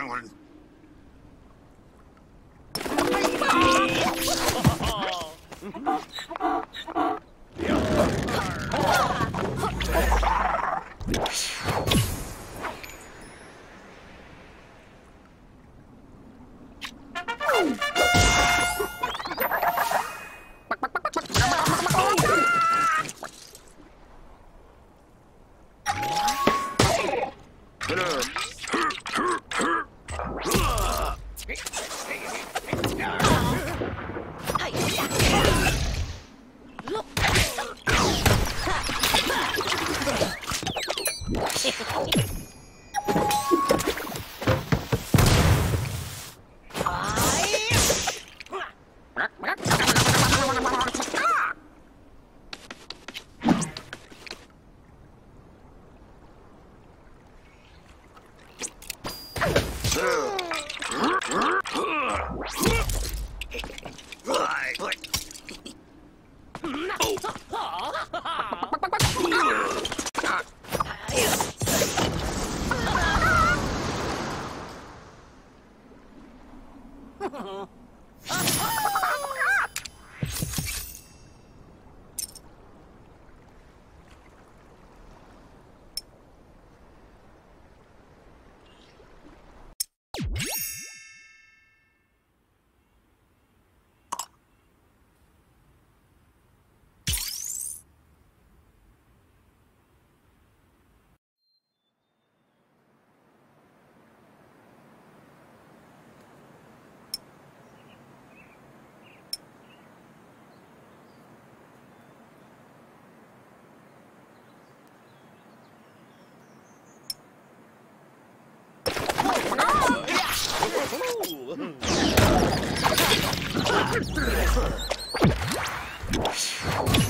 Rowan. Yes. Yeah. Ooh.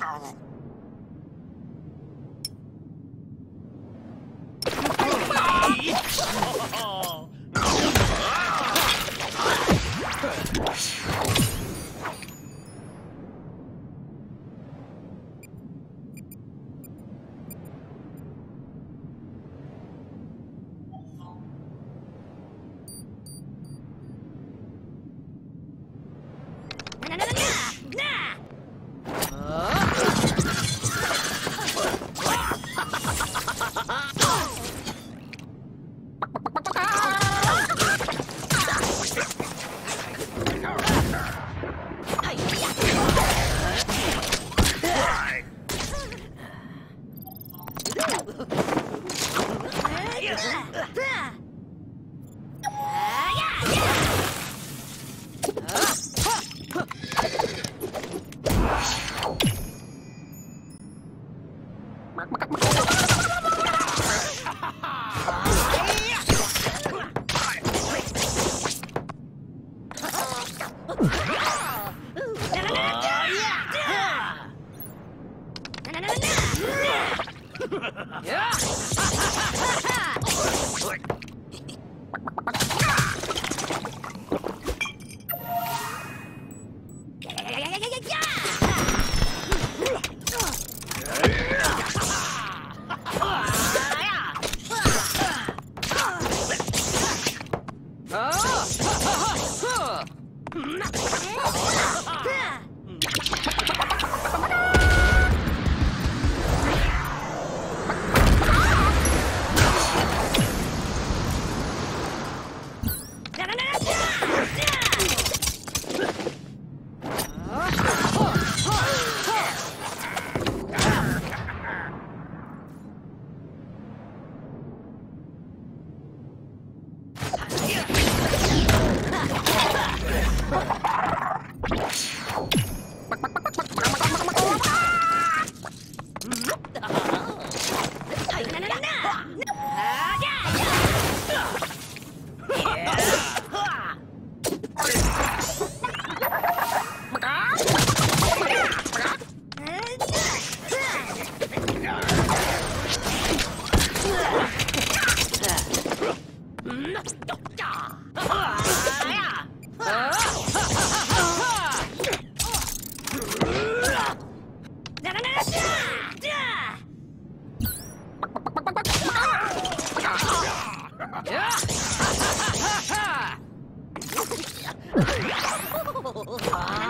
oh. Yeah! Oh! Yeah. Oh,